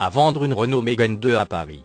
à vendre une Renault Mégane 2 à Paris.